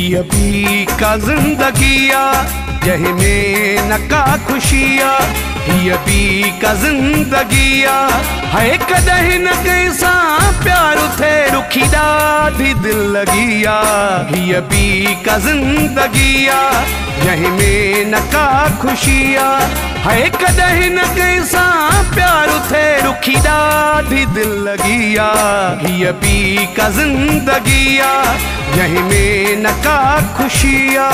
हीअ बि का ज़िंदगी आहे जंहिंमें न का ख़ुशी आहे हीअ बि का ज़िंदगी आहे है कॾहिं न कंहिंसां प्यार थिए रुखी ॾाढी दिलि आहे हीअ बि का ज़िंदगी आहे जंहिंमें न का ख़ुशी आहे है कॾहिं न कंहिंसां प्यार थिए रुखी ॾाढी दिल लगिया ये पी का ज़िंदगी यही में नका का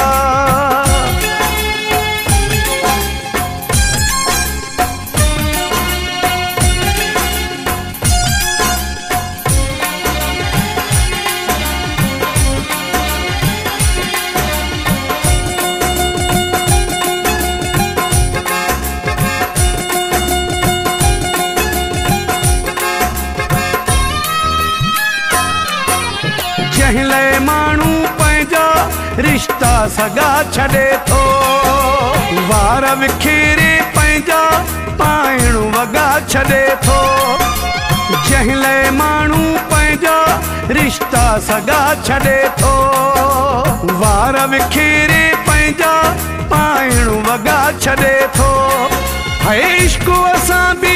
रिश्ता सॻा छॾे थो। वार विखेरे पंहिंजा पाइण वॻा छॾे थो। जंहिं लाइ माण्हू रिश्ता सगा छॾे थो। वार विखेरे पंहिंजा पाइण वॻा छॾे थो। है इश्क असां बि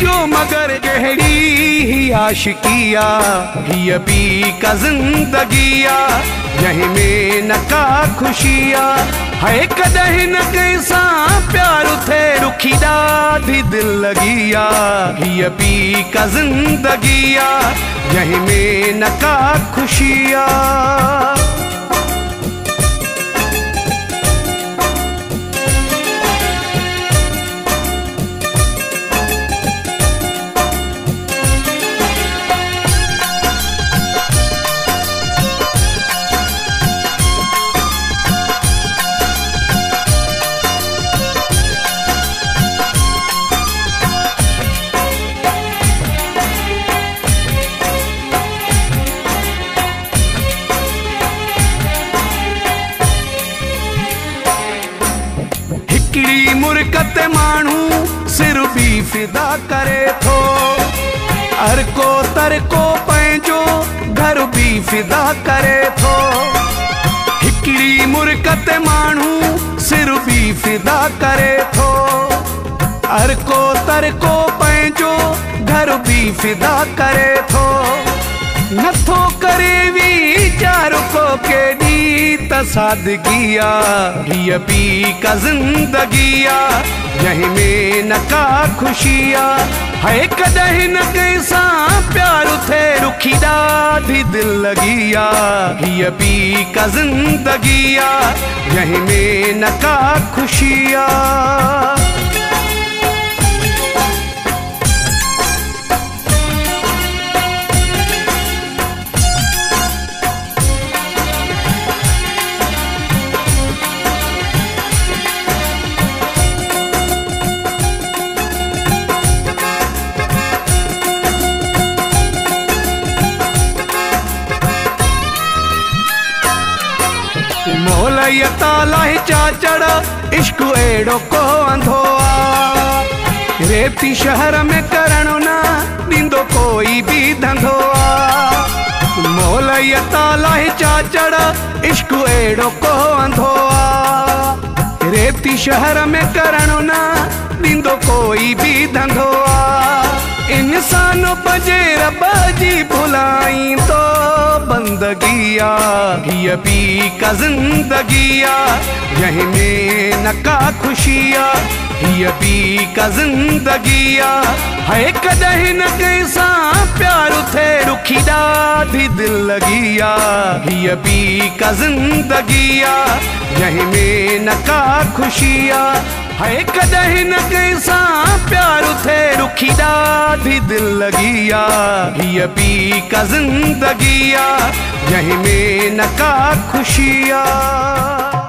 कयो मगर जहिड़ी ही आशिकी आहे हीअ बि का ज़िंदगी आहे जंहिंमें न का ख़ुशी आहे है कॾहिं न कंहिंसां प्यार थिए रुखी ॾाढी दिलि आहे हीअ बि का ज़िंदगी आहे जंहिंमें न का ख़ुशी आहे हिकिड़ी मुर्कत माण्हू सिर बि फिदा करे थो। हर को तर को पंहिंजो घर बि फिदा करे थो। हिकिड़ी मुर्कत माण्हू सिर बि फिदा करे थो। हर को तर को पंहिंजो घर बि फिदा करे थो। नथो करे वीचार को केॾी त सादगी आहे हीअ का ज़िंदगी आहे जंहिंमें न का ख़ुशी आहे है कॾहिं न कंहिंसां प्यार थिए रुखी ॾाढी दिल लगिया हीअ बि का ज़िंदगी आहे जंहिंमें न का ख़ुशी चाचड़, इश्क अहिड़ो को अंधो आहे रेती शहर में करणो न ॾींदो कोई बि धंधो इश्क अहिड़ो को अंधो आहे रेती शहर में करणो न ॾींदो कोई बि धंधो आहे इंसान बजे रब जी भुलाईंदो बंदगी आहे हीअ बि का ज़िंदगी आहे जंहिंमें न का ख़ुशी आहे हीअ बि का ज़िंदगी आहे है कॾहिं न कंहिंसां प्यार थिए रुखी ॾाढी दिलि आहे हीअ बि का ज़िंदगी आहे जंहिंमें न का ख़ुशी आहे है कॾहिं न कंहिंसां प्यार थिए रुखी ॾाढी दिल लगिया। हीअ बि का ज़िंदगी आहे में नका का ख़ुशी आहे